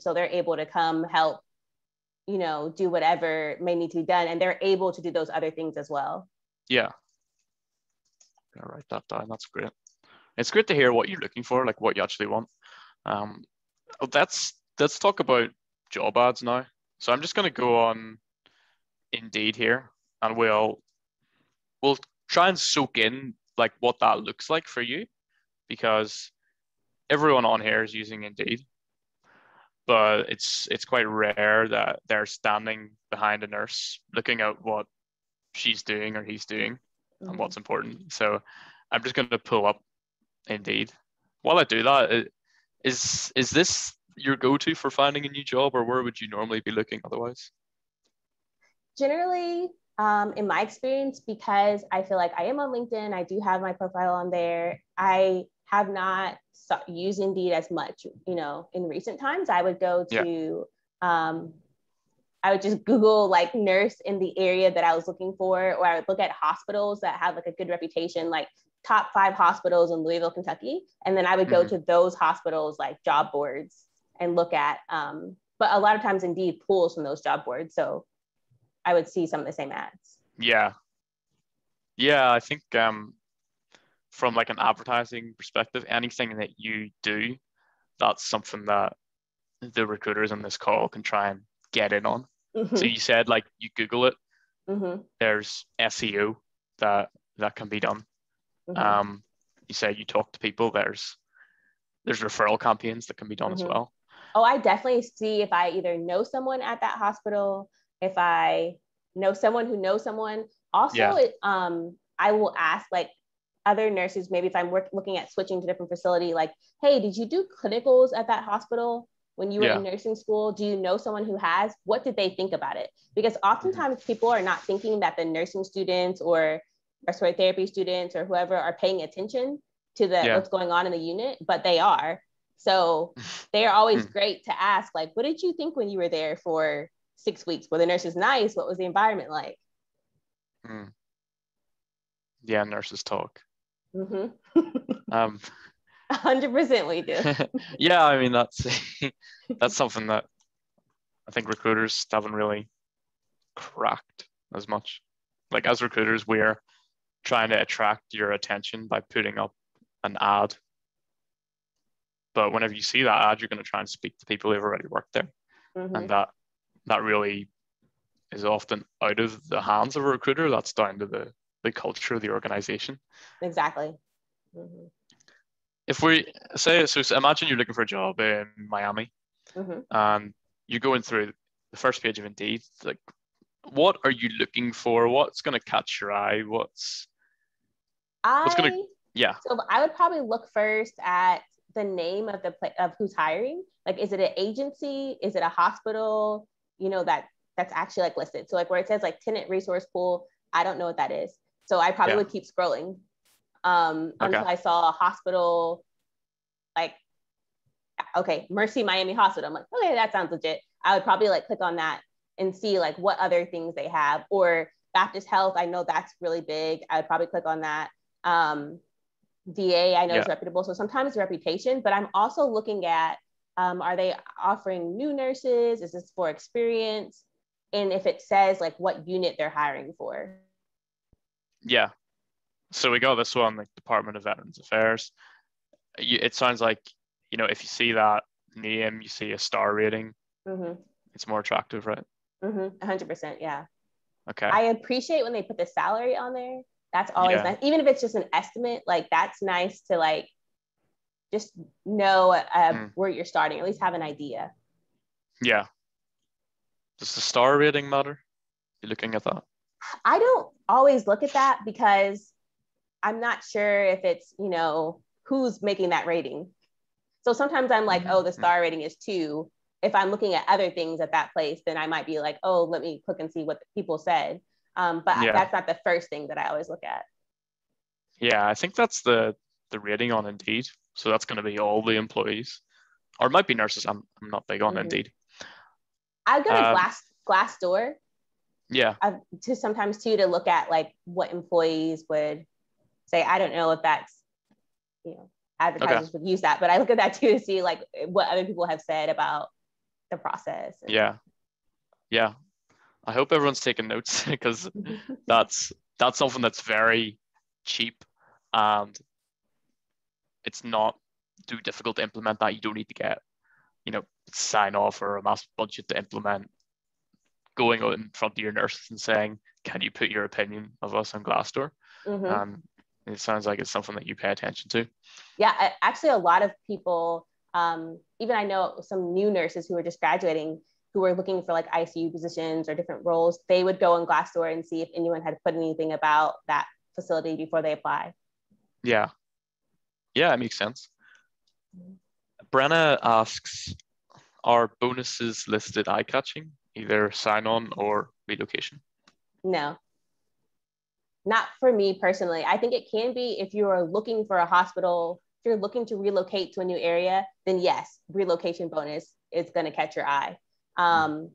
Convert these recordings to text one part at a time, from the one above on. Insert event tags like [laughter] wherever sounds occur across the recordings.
So they're able to come help, you know, do whatever may need to be done. And they're able to do those other things as well. Yeah. I'll write that down. That's great. It's great to hear what you're looking for, like what you actually want. Um, let's let's talk about job ads now. So I'm just going to go on Indeed here, and we'll we'll try and soak in like what that looks like for you, because everyone on here is using Indeed, but it's it's quite rare that they're standing behind a nurse looking at what she's doing or he's doing mm-hmm. and what's important. So I'm just going to pull up Indeed. While I do that, is is this your go-to for finding a new job, or where would you normally be looking otherwise? Generally, um, in my experience, because I feel like I am on LinkedIn, I do have my profile on there. I have not used Indeed as much, you know, in recent times. I would go to, yeah. um, I would just Google like nurse in the area that I was looking for, or I would look at hospitals that have like a good reputation, like top five hospitals in Louisville, Kentucky. And then I would go mm-hmm. to those hospitals like job boards and look at, um, but a lot of times Indeed pulls from those job boards. So I would see some of the same ads. Yeah. Yeah, I think um, from like an advertising perspective, anything that you do, that's something that the recruiters on this call can try and get in on. Mm-hmm. So you said like you Google it. Mm-hmm. There's SEO that that can be done. Mm-hmm. Um, you said you talk to people. There's there's referral campaigns that can be done as mm-hmm. well. Oh, I definitely see if I either know someone at that hospital, if I know someone who knows someone. Also, yeah. it, um, I will ask like other nurses, maybe if I'm work, looking at switching to different facility, like, hey, did you do clinicals at that hospital when you were yeah. in nursing school? Do you know someone who has? What did they think about it? Because oftentimes people are not thinking that the nursing students or respiratory therapy students or whoever are paying attention to the yeah. what's going on in the unit, but they are. So [laughs] they are always hmm. great to ask, like, what did you think when you were there for six weeks? Were the nurses nice? What was the environment like? Mm. Yeah, nurses talk. Mm-hmm. um, [laughs] 100% we do. [laughs] yeah, I mean, that's [laughs] that's something that I think recruiters haven't really cracked as much. Like as recruiters, we're trying to attract your attention by putting up an ad. But whenever you see that ad, you're going to try and speak to people who've already worked there, mm-hmm. and that that really is often out of the hands of a recruiter. That's down to the the culture of the organization. Exactly. Mm-hmm. If we say so, imagine you're looking for a job in Miami, mm-hmm. and you're going through the first page of Indeed. Like, what are you looking for? What's going to catch your eye? What's I, what's going to yeah. So I would probably look first at the name of the of who's hiring. Like, is it an agency? Is it a hospital? You know that that's actually like listed. So like where it says like tenant resource pool, I don't know what that is. So I probably yeah. would keep scrolling um, okay. until I saw a hospital, like, okay, Mercy Miami Hospital. I'm like, okay, that sounds legit. I would probably like click on that and see like what other things they have. Or Baptist Health, I know that's really big. I would probably click on that. Um, VA, I know yeah. is reputable. So sometimes reputation, but I'm also looking at um, are they offering new nurses? Is this for experience? And if it says like what unit they're hiring for. Yeah. So we got this one, like Department of Veterans Affairs. It sounds like, you know, if you see that name, you see a star rating, mm-hmm. it's more attractive, right? Mm-hmm. 100%. Yeah. Okay. I appreciate when they put the salary on there. That's always yeah. nice. Even if it's just an estimate, like that's nice to like just know uh, mm. where you're starting, at least have an idea. Yeah. Does the star rating matter? You're looking at that? I don't always look at that because I'm not sure if it's, you know, who's making that rating. So sometimes I'm like, oh, the mm-hmm. star rating is two. If I'm looking at other things at that place, then I might be like, oh, let me click and see what people said. Um, but yeah. that's not the first thing that I always look at. Yeah, I think that's the the rating on Indeed. So that's going to be all the employees, or it might be nurses. I'm, I'm not big on mm-hmm. Indeed. I go to um, Glass Glassdoor yeah uh, to sometimes too to look at like what employees would say i don't know if that's you know advertisers okay. would use that but i look at that [laughs] too to see like what other people have said about the process. Yeah. Yeah. I hope everyone's taking notes [laughs] because [laughs] that's that's something that's very cheap and it's not too difficult to implement that. You don't need to get, you know, sign off or a massive budget to implement. Going out in front of your nurses and saying, "Can you put your opinion of us on Glassdoor?" Mhm. Um, it sounds like it's something that you pay attention to. Yeah, actually, a lot of people, um, even I know some new nurses who are just graduating who were looking for like ICU positions or different roles, they would go on Glassdoor and see if anyone had put anything about that facility before they apply. Yeah. Yeah, it makes sense. Brenna asks, are bonuses listed eye catching, either sign on or relocation? No, not for me personally. I think it can be if you are looking for a hospital, if you're looking to relocate to a new area, then yes, relocation bonus is going to catch your eye. Um,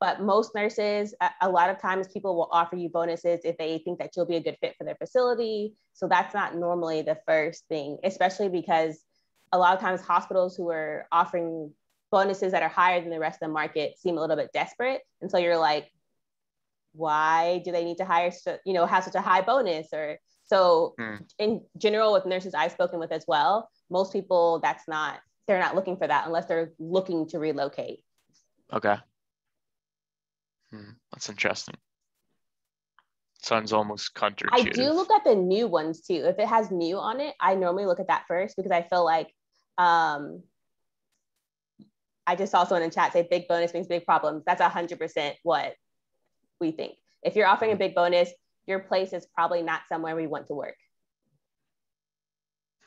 but most nurses, a, a lot of times people will offer you bonuses if they think that you'll be a good fit for their facility. So that's not normally the first thing, especially because a lot of times hospitals who are offering bonuses that are higher than the rest of the market seem a little bit desperate. And so you're like, why do they need to hire, you know, have such a high bonus? Or so Hmm. in general, with nurses I've spoken with as well, most people that's not, they're not looking for that unless they're looking to relocate. Okay. Hmm, that's interesting. Sounds almost counterintuitive. I do look at the new ones too. If it has new on it, I normally look at that first because I feel like um I just saw someone in chat say big bonus means big problems. That's hundred percent what we think. If you're offering a big bonus, your place is probably not somewhere we want to work.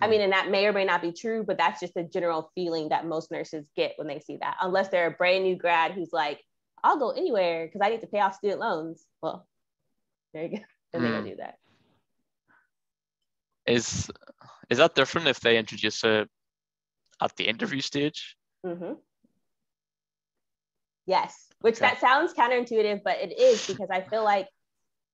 I mean, and that may or may not be true, but that's just the general feeling that most nurses get when they see that. Unless they're a brand new grad who's like, I'll go anywhere because I need to pay off student loans. Well, there you go. And [laughs] Then they go Hmm. do that. Is is that different if they introduce it at the interview stage? hmm Yes, which Okay. that sounds counterintuitive, but it is because I feel like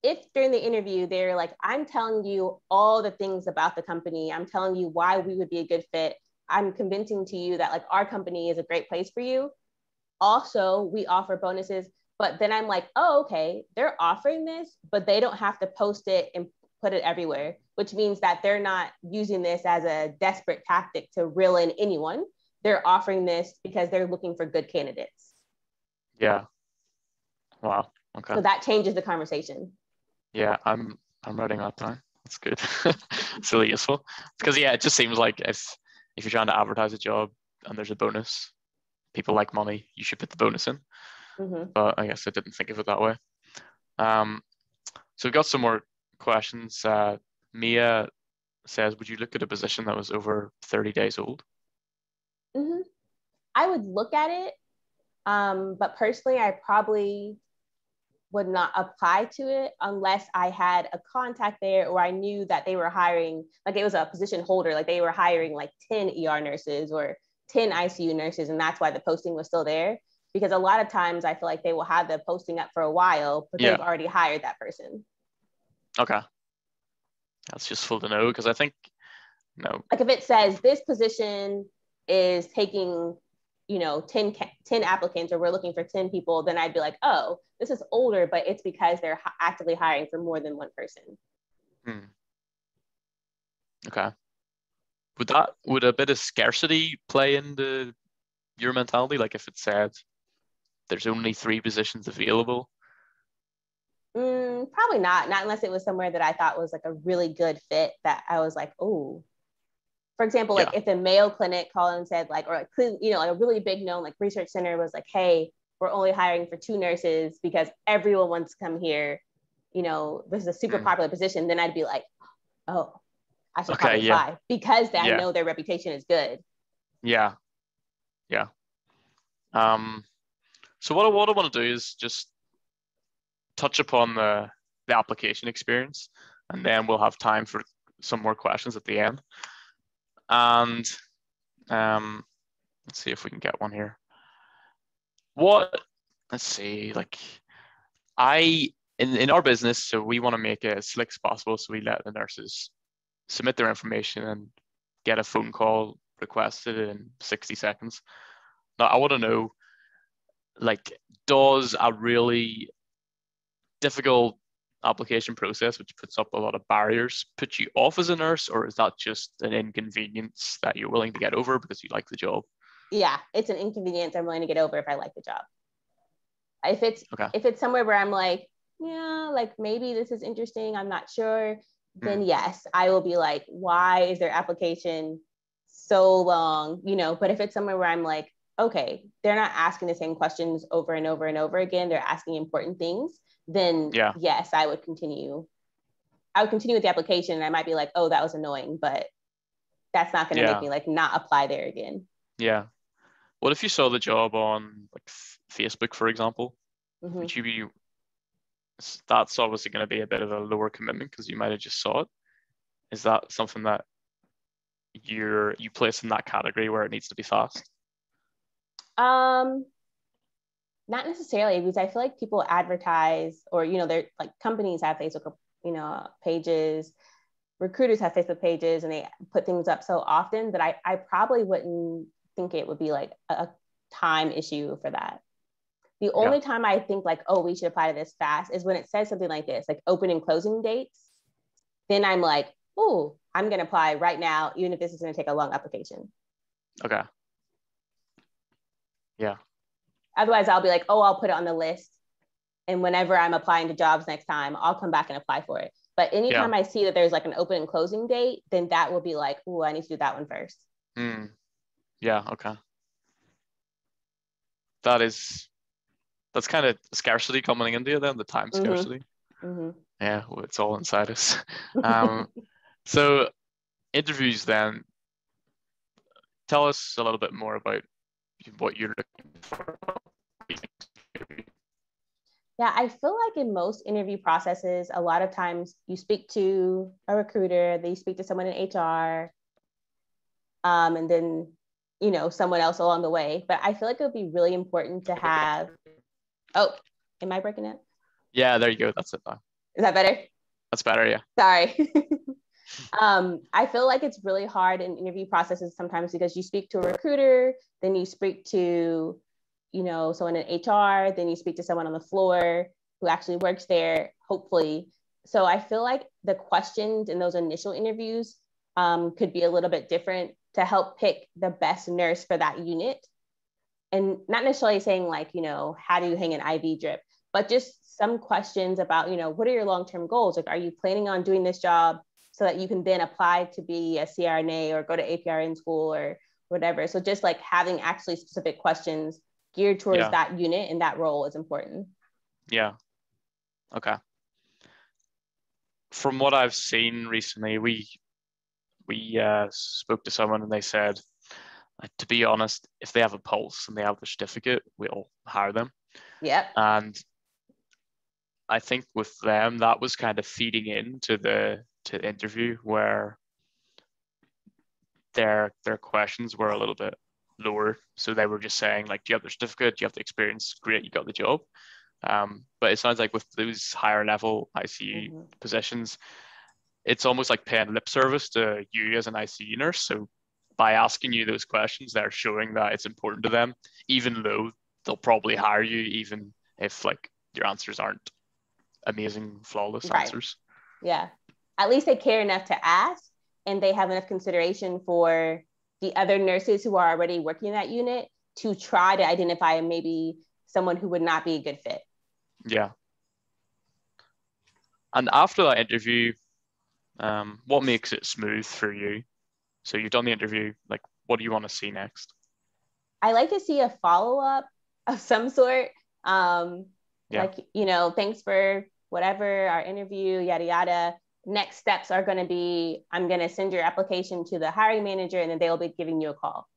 if during the interview they're like, I'm telling you all the things about the company, I'm telling you why we would be a good fit, I'm convincing to you that like our company is a great place for you. Also, we offer bonuses, but then I'm like, oh, okay, they're offering this, but they don't have to post it and put it everywhere, which means that they're not using this as a desperate tactic to reel in anyone. They're offering this because they're looking for good candidates. Yeah. Wow. Okay. So that changes the conversation. Yeah, I'm I'm writing that down. That's good. [laughs] it's really useful. Because yeah, it just seems like if if you're trying to advertise a job and there's a bonus, people like money, you should put the bonus in. Mhm. But I guess I didn't think of it that way. Um, so we've got some more questions. Uh, Mia says, would you look at a position that was over 30 days old? Mhm. I would look at it, um, but personally, I probably would not apply to it unless I had a contact there or I knew that they were hiring, like it was a position holder, like they were hiring like 10 ER nurses or 10 ICU nurses, and that's why the posting was still there. Because a lot of times I feel like they will have the posting up for a while, but Yeah. they've already hired that person. Okay. That's useful to know because I think, no, like if it says this position is taking you know 10, 10 applicants or we're looking for 10 people then i'd be like oh this is older but it's because they're actively hiring for more than one person Hmm. Okay. Would that would a bit of scarcity play into your mentality? Like if it said there's only three positions available. mm, probably not not unless it was somewhere that i thought was like a really good fit that i was like oh for example like Yeah. if the mayo clinic called and said like or like you know like a really big known like research center was like hey we're only hiring for two nurses because everyone wants to come here you know this is a super Hmm. popular position then i'd be like oh i should Okay, probably yeah. apply because i Yeah. know their reputation is good Yeah. Yeah. Um so what I, what I want to do is just touch upon the the application experience and then we'll have time for some more questions at the end. And um let's see if we can get one here. What let's see, like I in, in our business, so we want to make it as slick as possible. So we let the nurses submit their information and get a phone call requested in 60 seconds. Now I want to know like does a really difficult application process which puts up a lot of barriers put you off as a nurse or is that just an inconvenience that you're willing to get over because you like the job? Yeah it's an inconvenience i'm willing to get over if i like the job. If it's Okay. if it's somewhere where i'm like yeah like maybe this is interesting i'm not sure then mm. yes i will be like why is their application so long? You know but if it's somewhere where i'm like okay they're not asking the same questions over and over and over again they're asking important things then Yeah. yes i would continue i would continue with the application and i might be like oh that was annoying but that's not going to Yeah. make me like not apply there again yeah what if you saw the job on like F- facebook for example Mhm. would you be that's obviously going to be a bit of a lower commitment because you might have just saw it is that something that you're you place in that category where it needs to be fast Um, not necessarily because I feel like people advertise or you know they're like companies have Facebook you know pages, recruiters have Facebook pages and they put things up so often that I I probably wouldn't think it would be like a, a time issue for that. The only time I think like oh we should apply to this fast is when it says something like this like open and closing dates. Then I'm like oh I'm gonna apply right now even if this is gonna take a long application. okay Otherwise, I'll be like, oh, I'll put it on the list. And whenever I'm applying to jobs next time, I'll come back and apply for it. But anytime I see that there's like an open and closing date, then that will be like, oh, I need to do that one first. Hmm. yeah okay that is that's kind of scarcity coming into it then the time Mhm. scarcity Mhm. yeah well, it's all inside us [laughs] um so interviews then tell us a little bit more about what you're looking for Yeah, I feel like in most interview processes, a lot of times you speak to a recruiter, then you speak to someone in HR, um, and then you know someone else along the way. But I feel like it would be really important to have. Oh, am I breaking it? yeah there you go that's it now Is that better? that's better yeah Sorry. [laughs] um, I feel like it's really hard in interview processes sometimes because you speak to a recruiter, then you speak to, you know, someone in HR, then you speak to someone on the floor who actually works there, hopefully. So I feel like the questions in those initial interviews um, could be a little bit different to help pick the best nurse for that unit. And not necessarily saying like, you know, how do you hang an IV drip, but just some questions about, you know, what are your long-term goals? Like, are you planning on doing this job so that you can then apply to be a CRNA or go to APRN school or whatever? So just like having actually specific questions geared towards Yeah. that unit and that role is important. Yeah. Okay. From what I've seen recently, we we uh, spoke to someone and they said, to be honest, if they have a pulse and they have the certificate, we'll hire them. Yep. And I think with them, that was kind of feeding into the to interview where their their questions were a little bit lower. So they were just saying like, do you have the certificate? Do you have the experience? Great, you got the job. Um, but it sounds like with those higher level ICU Mhm. positions, it's almost like paying lip service to you as an ICU nurse. So by asking you those questions, they're showing that it's important to them, even though they'll probably hire you, even if like your answers aren't amazing, flawless Right. answers. Yeah. At least they care enough to ask and they have enough consideration for the other nurses who are already working in that unit to try to identify maybe someone who would not be a good fit. Yeah. And after that interview, um, what makes it smooth for you? So you've done the interview, like what do you want to see next? I like to see a follow up of some sort. Um, Yeah. Like, you know, thanks for whatever, our interview, yada, yada. Next steps are going to be I'm going to send your application to the hiring manager and then they'll be giving you a call.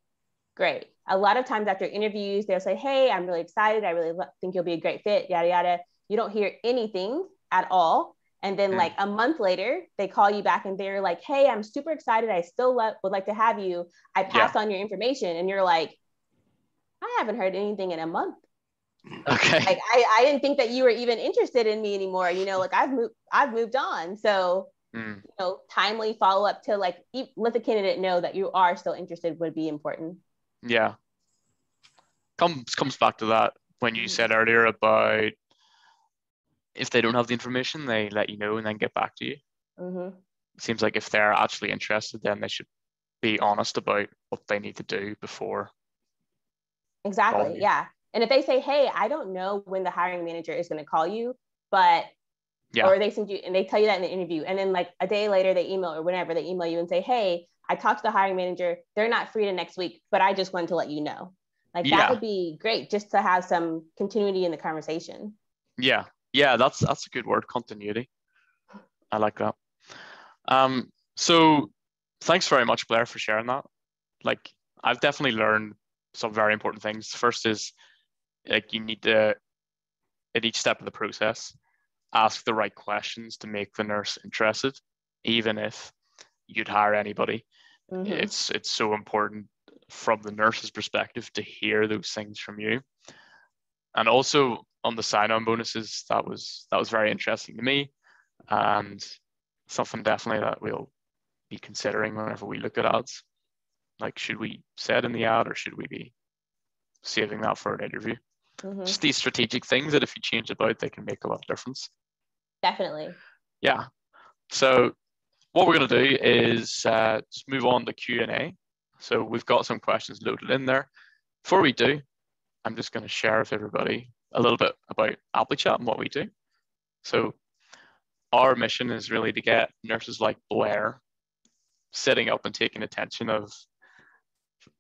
Great. A lot of times after interviews, they'll say, Hey, I'm really excited. I really think you'll be a great fit, yada, yada. You don't hear anything at all. And then, Mm. like a month later, they call you back and they're like, Hey, I'm super excited. I still lo- would like to have you. I passed on your information. And you're like, I haven't heard anything in a month Okay. like I, I didn't think that you were even interested in me anymore you know like i've moved i've moved on so Mm, you know timely follow up to like let the candidate know that you are still interested would be important yeah. Comes comes back to that when you said earlier about if they don't have the information, they let you know and then get back to you. Mm-hmm. It seems like if they're actually interested, then they should be honest about what they need to do before. Exactly. Yeah. And if they say, "Hey, I don't know when the hiring manager is going to call you," but Yeah. or they send you and they tell you that in the interview, and then like a day later they email or whenever they email you and say, "Hey, I talked to the hiring manager. They're not free to next week, but I just wanted to let you know." Like Yeah. that would be great just to have some continuity in the conversation. Yeah, yeah, that's that's a good word, continuity. I like that. Um, so thanks very much, Blaire, for sharing that. Like, I've definitely learned some very important things. First is like you need to, at each step of the process, ask the right questions to make the nurse interested, even if you'd hire anybody. Mhm. It's it's so important from the nurse's perspective to hear those things from you. And also on the sign-on bonuses, that was that was very interesting to me, and something definitely that we'll be considering whenever we look at ads. Like, should we it in the ad or should we be saving that for an interview? Mhm. Just these strategic things that if you change about, they can make a lot of difference. Definitely. Yeah. So what we're going to do is uh, just move on to Q and A. So we've got some questions loaded in there. Before we do, I'm just going to share with everybody a little bit about ApplyChat and what we do. So our mission is really to get nurses like Blaire setting up and taking attention of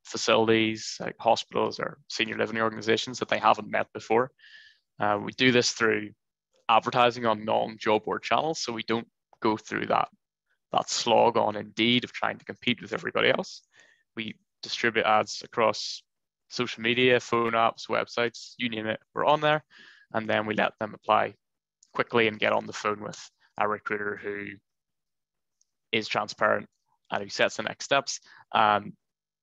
facilities like hospitals or senior living organizations that they haven't met before. Uh, we do this through advertising on non-job board channels, so we don't go through that that slog on Indeed of trying to compete with everybody else. We distribute ads across social media, phone apps, websites, you name it, we're on there, and then we let them apply quickly and get on the phone with a recruiter who is transparent and who sets the next steps and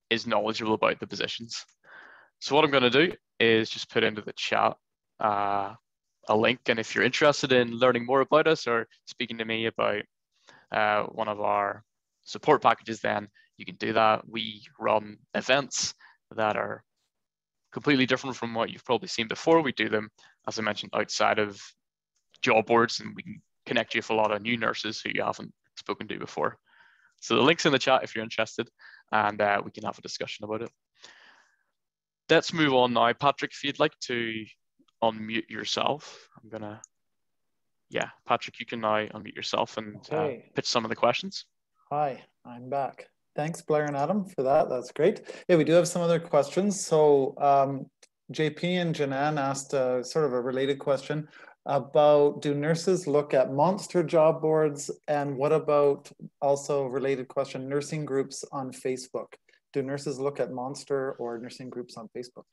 is knowledgeable about the positions. So what I'm going to do is just put into the chat uh, a link, and if you're interested in learning more about us or speaking to me about uh, one of our support packages, then you can do that. We run events that are completely different from what you've probably seen before. We do them, as I mentioned, outside of job boards, and we can connect you with a lot of new nurses who you haven't spoken to before. So the link's in the chat if you're interested, and uh, we can have a discussion about it. Let's move on now. Patrick, if you'd like to unmute yourself, I'm gonna, yeah, Patrick, you can now unmute yourself and Okay. uh, pitch some of the questions. Hi, I'm back. Thanks, Blaire and Adam, for that. That's great. Yeah, we do have some other questions. So um, JP and Janan asked a, sort of a related question about do nurses look at monster job boards and what about also related question nursing groups on Facebook? Do nurses look at monster or nursing groups on Facebook?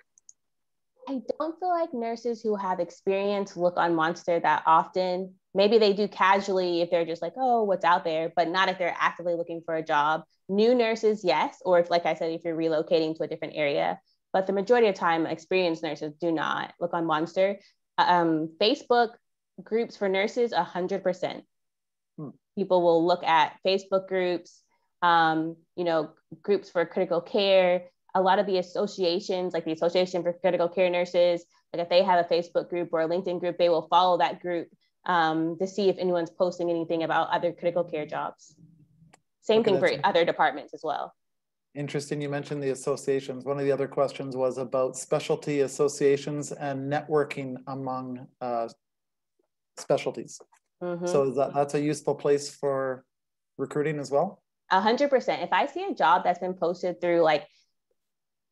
I don't feel like nurses who have experience look on Monster that often. Maybe they do casually if they're just like, oh, what's out there, but not if they're actively looking for a job. New nurses, yes, or if, like I said, if you're relocating to a different area. But the majority of time, experienced nurses do not look on Monster. Um, Facebook groups for nurses, 100%. Hmm. People will look at Facebook groups, um, you know, groups for critical care, a lot of the associations, like the Association for Critical Care Nurses, like if they have a Facebook group or a LinkedIn group, they will follow that group um, to see if anyone's posting anything about other critical care jobs. Same Okay, thing for other departments as well. Interesting, you mentioned the associations. One of the other questions was about specialty associations and networking among uh, specialties. Mhm. So that, that's a useful place for recruiting as well? A hundred percent. If I see a job that's been posted through like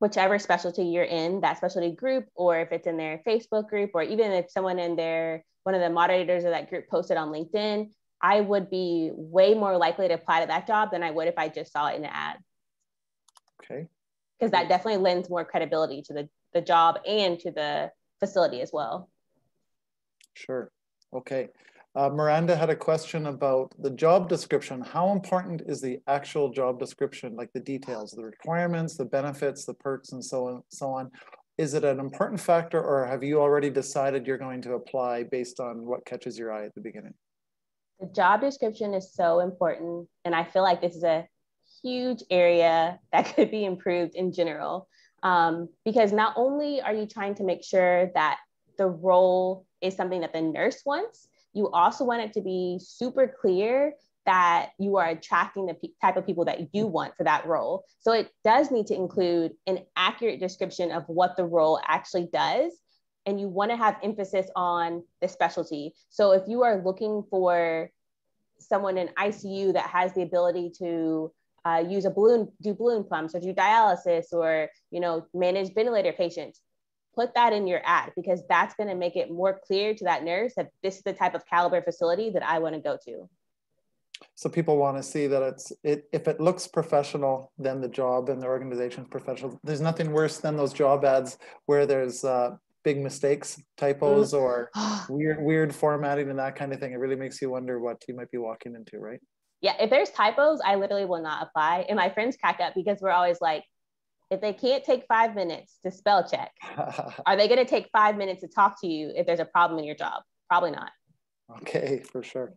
whichever specialty you're in, that specialty group, or if it's in their Facebook group, or even if someone in their one of the moderators of that group posted on LinkedIn, I would be way more likely to apply to that job than I would if I just saw it in an ad. Okay, Because that definitely lends more credibility to the, the job and to the facility as well. sure. Okay. Uh, Miranda had a question about the job description. How important is the actual job description, like the details, the requirements, the benefits, the perks, and so on, so on? Is it an important factor, or have you already decided you're going to apply based on what catches your eye at the beginning? The job description is so important. And I feel like this is a huge area that [laughs] could be improved in general. Um, because not only are you trying to make sure that the role is something that the nurse wants, you also want it to be super clear that you are attracting the type of people that you want for that role. So it does need to include an accurate description of what the role actually does. And you want to have emphasis on the specialty. So if you are looking for someone in ICU that has the ability to uh, use a balloon, do balloon pumps or do dialysis or, you know, manage ventilator patients, put that in your ad because that's going to make it more clear to that nurse that this is the type of caliber facility that I want to go to. So people want to see that it's it if it looks professional, then the job and the organization is professional. There's nothing worse than those job ads where there's uh, big mistakes, typos, mm. or [gasps] weird weird formatting and that kind of thing. It really makes you wonder what you might be walking into, right? Yeah, if there's typos, I literally will not apply. And my friends crack up because we're always like, if they can't take five minutes to spell check, [laughs] are they going to take five minutes to talk to you if there's a problem in your job? Probably not. Okay, for sure.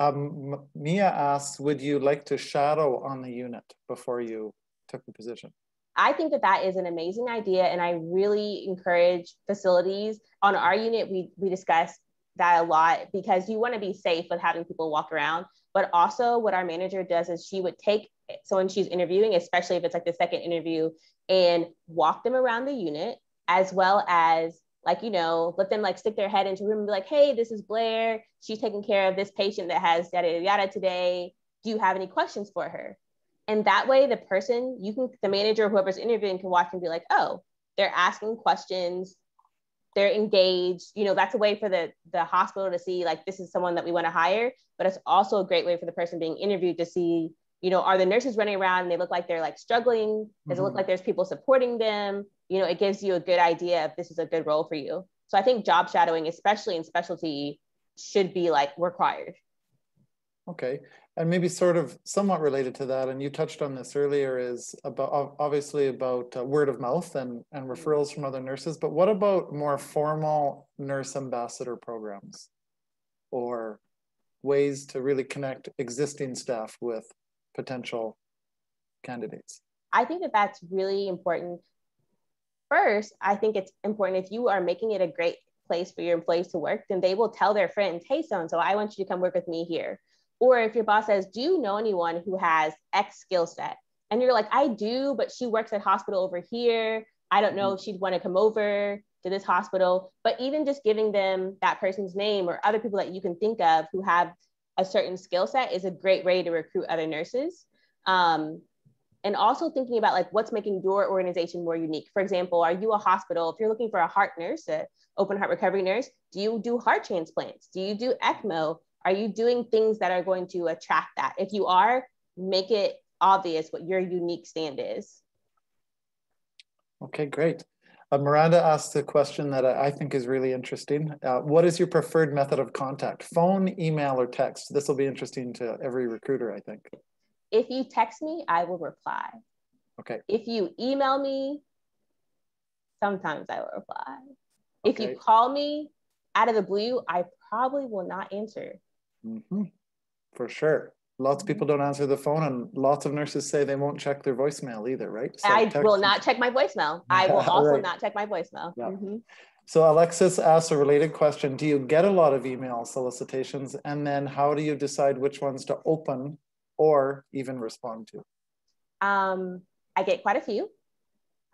Um, Mia asks, would you like to shadow on the unit before you took the position? I think that that is an amazing idea. And I really encourage facilities on our unit. We, we discuss that a lot because you want to be safe with having people walk around. But also, what our manager does is she would take so when she's interviewing, especially if it's like the second interview, and walk them around the unit as well as like you know let them like stick their head into room and be like hey this is blaire. She's taking care of this patient that has yada yada, yada today. Do you have any questions for her? And that way the person you can the manager whoever's interviewing can watch and be like oh they're asking questions they're engaged you know that's a way for the the hospital to see like this is someone that we want to hire but it's also a great way for the person being interviewed to see you know are the nurses running around and they look like they're like struggling does mm-hmm. it look mm-hmm. like there's people supporting them you know, it gives you a good idea if this is a good role for you. So I think job shadowing, especially in specialty, should be like required. Okay. And maybe sort of somewhat related to that, and you touched on this earlier, is about obviously about uh, word of mouth and, and referrals from other nurses. But what about more formal nurse ambassador programs or ways to really connect existing staff with potential candidates? I think that that's really important first, I think it's important if you are making it a great place for your employees to work, then they will tell their friends, hey, so and so, I want you to come work with me here. Or if your boss says, do you know anyone who has X skill set? And you're like, I do, but she works at hospital over here. I don't know if she'd want to come over to this hospital. But even just giving them that person's name or other people that you can think of who have a certain skill set is a great way to recruit other nurses. Um, and also thinking about like what's making your organization more unique. For example, are you a hospital? If you're looking for a heart nurse, an open heart recovery nurse, do you do heart transplants? Do you do ECMO? Are you doing things that are going to attract that? If you are, make it obvious what your unique stand is. Okay, great. Uh, Miranda asked a question that I think is really interesting. Uh, what is your preferred method of contact? Phone, email, or text? This will be interesting to every recruiter, I think. If you text me, I will reply. Okay. If you email me, sometimes I will reply. Okay. If you call me out of the blue, I probably will not answer. Mm-hmm. For sure. Lots of people don't answer the phone, and lots of nurses say they won't check their voicemail either, right? So I will not check my voicemail. [laughs] I will also right. not check my voicemail. Yeah. Mm-hmm. So Alexis asks a related question. Do you get a lot of email solicitations? And then how do you decide which ones to open or even respond to? Um, I get quite a few.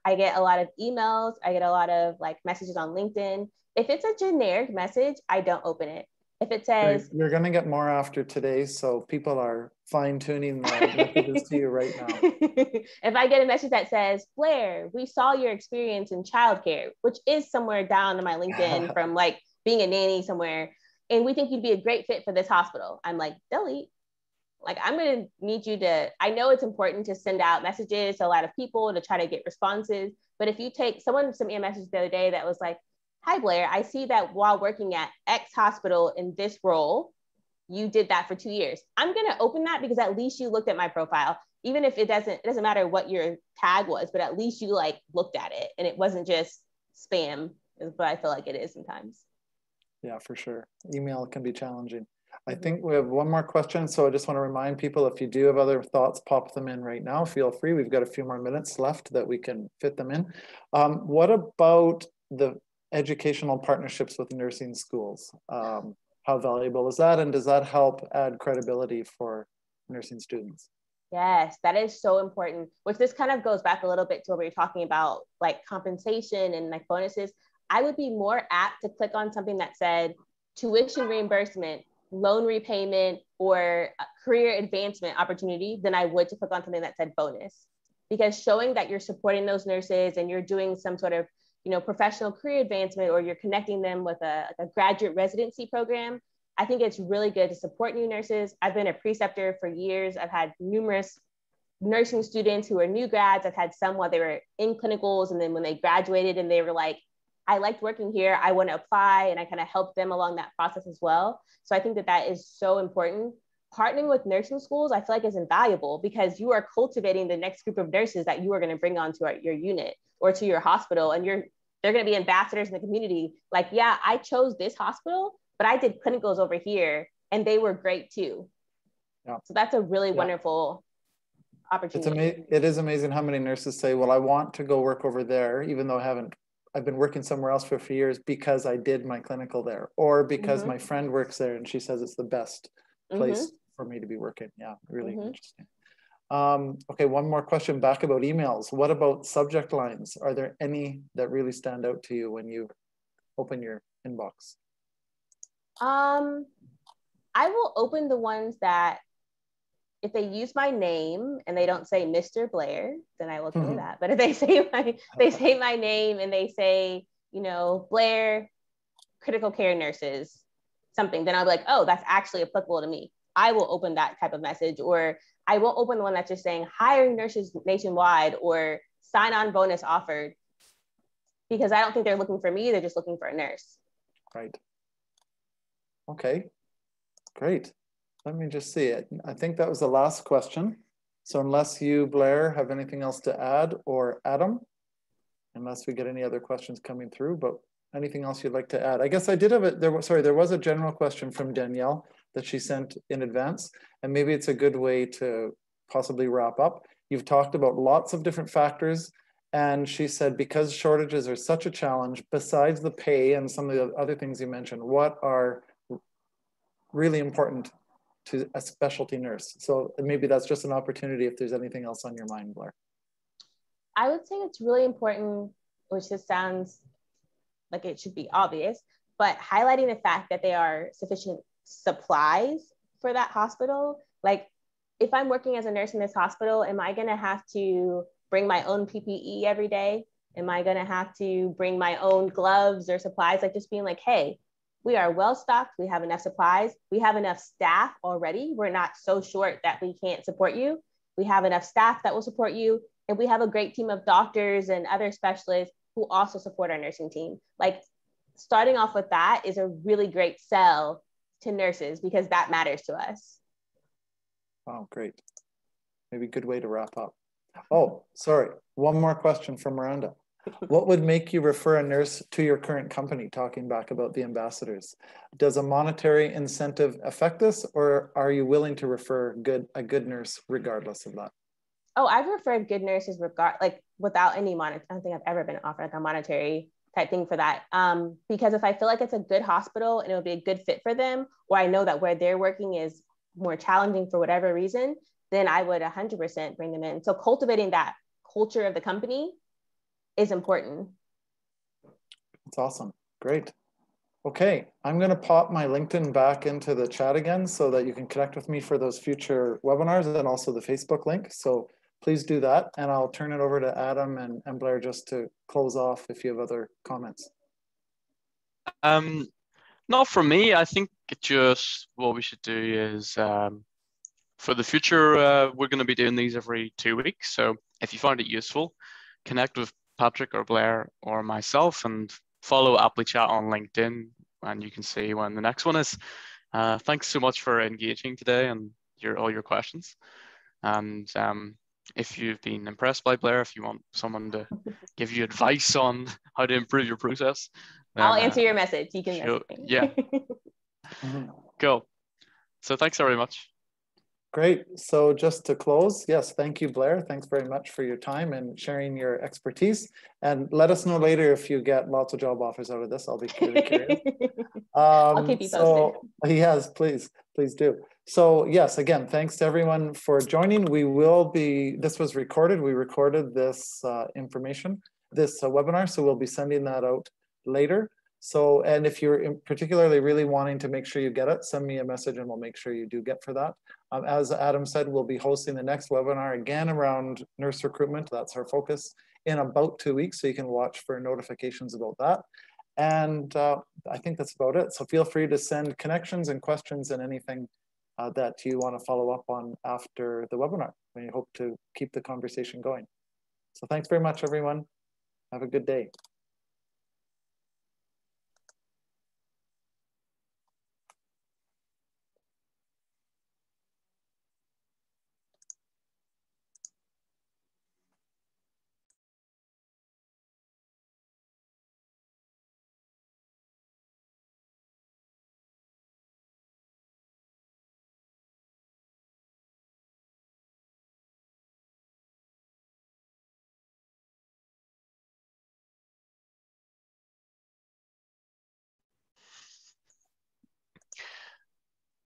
I get a lot of emails. I get a lot of like messages on LinkedIn. If it's a generic message, I don't open it. If it says you're going to get more after today, so people are fine tuning the [laughs] messages to you right now. [laughs] if I get a message that says, Blaire, we saw your experience in childcare, which is somewhere down in my LinkedIn [laughs] from like being a nanny somewhere, and we think you'd be a great fit for this hospital. I'm like, delete like i'm going to need you to i know it's important to send out messages to a lot of people to try to get responses but if you take someone sent me a message the other day that was like hi blaire i see that while working at x hospital in this role you did that for two years i'm going to open that because at least you looked at my profile even if it doesn't it doesn't matter what your tag was but at least you like looked at it and it wasn't just spam is what i feel like it is sometimes yeah for sure email can be challenging I think we have one more question. So I just want to remind people if you do have other thoughts, pop them in right now. Feel free. We've got a few more minutes left that we can fit them in. Um, what about the educational partnerships with nursing schools? Um, how valuable is that? And does that help add credibility for nursing students? Yes, that is so important. Which this kind of goes back a little bit to what we were talking about, like compensation and like bonuses. I would be more apt to click on something that said tuition reimbursement loan repayment or career advancement opportunity than I would to click on something that said bonus. Because showing that you're supporting those nurses and you're doing some sort of you know, professional career advancement or you're connecting them with a, a graduate residency program, I think it's really good to support new nurses. I've been a preceptor for years. I've had numerous nursing students who are new grads. I've had some while they were in clinicals and then when they graduated and they were like, I liked working here. I want to apply and I kind of helped them along that process as well. So I think that that is so important. Partnering with nursing schools, I feel like is invaluable because you are cultivating the next group of nurses that you are going to bring onto our, your unit or to your hospital. And you're, they're going to be ambassadors in the community. Like, yeah, I chose this hospital, but I did clinicals over here and they were great too. Yeah. So that's a really yeah. wonderful opportunity. It's ama- it is amazing how many nurses say, well, I want to go work over there, even though I haven't I've been working somewhere else for a few years because I did my clinical there, or because mm-hmm. my friend works there and she says it's the best place mm-hmm. for me to be working. Yeah, really mm-hmm. interesting. Um, okay, one more question back about emails. What about subject lines? Are there any that really stand out to you when you open your inbox? Um, I will open the ones that if they use my name and they don't say Mr. Blaire, then I will do mm-hmm. that. But if they [laughs] say my they say my name and they say, you know, Blaire critical care nurses, something, then I'll be like, oh, that's actually applicable to me. I will open that type of message, or I won't open the one that's just saying hiring nurses nationwide or sign on bonus offered because I don't think they're looking for me, they're just looking for a nurse. Right. Okay, great. Let me just see it. I think that was the last question. So unless you, Blaire, have anything else to add or Adam, unless we get any other questions coming through, but anything else you'd like to add? I guess I did have it. There was, sorry, there was a general question from Danielle that she sent in advance, and maybe it's a good way to possibly wrap up. You've talked about lots of different factors, and she said because shortages are such a challenge, besides the pay and some of the other things you mentioned, what are really important to a specialty nurse. So maybe that's just an opportunity if there's anything else on your mind, Blaire. I would say it's really important, which just sounds like it should be obvious, but highlighting the fact that they are sufficient supplies for that hospital. Like if I'm working as a nurse in this hospital, am I gonna have to bring my own PPE every day? Am I gonna have to bring my own gloves or supplies? Like just being like, hey, we are well stocked. We have enough supplies. We have enough staff already. We're not so short that we can't support you. We have enough staff that will support you. And we have a great team of doctors and other specialists who also support our nursing team. Like starting off with that is a really great sell to nurses because that matters to us. Wow, great. Maybe a good way to wrap up. Oh, sorry. One more question from Miranda what would make you refer a nurse to your current company talking back about the ambassadors does a monetary incentive affect this or are you willing to refer good a good nurse regardless of that oh i've referred good nurses regard like without any monetary i don't think i've ever been offered like a monetary type thing for that um, because if i feel like it's a good hospital and it would be a good fit for them or i know that where they're working is more challenging for whatever reason then i would 100% bring them in so cultivating that culture of the company is important. That's awesome. Great. Okay, I'm going to pop my LinkedIn back into the chat again so that you can connect with me for those future webinars and also the Facebook link. So please do that. And I'll turn it over to Adam and, and Blaire just to close off if you have other comments. Um, not for me. I think just what we should do is um, for the future, uh, we're going to be doing these every two weeks. So if you find it useful, connect with Patrick or Blaire or myself and follow ApplyChat on LinkedIn and you can see when the next one is. Uh, thanks so much for engaging today and your all your questions. And um, if you've been impressed by Blaire, if you want someone to give you advice on how to improve your process, then, I'll answer uh, your message. You can. yeah. [laughs] cool. So thanks very much. Great. So just to close, yes, thank you, Blaire. Thanks very much for your time and sharing your expertise. And let us know later if you get lots of job offers out of this. I'll be really curious. Um, [laughs] I'll keep you posted. so. [laughs] Yes, please, please do. So yes, again, thanks to everyone for joining. We will be, this was recorded. We recorded this uh, information, this uh, webinar, so we'll be sending that out later. So, and if you're particularly really wanting to make sure you get it, send me a message and we'll make sure you do get for that. Um, as Adam said, we'll be hosting the next webinar again around nurse recruitment. That's our focus in about two weeks. So you can watch for notifications about that. And uh, I think that's about it. So feel free to send connections and questions and anything uh, that you want to follow up on after the webinar. We hope to keep the conversation going. So thanks very much, everyone. Have a good day.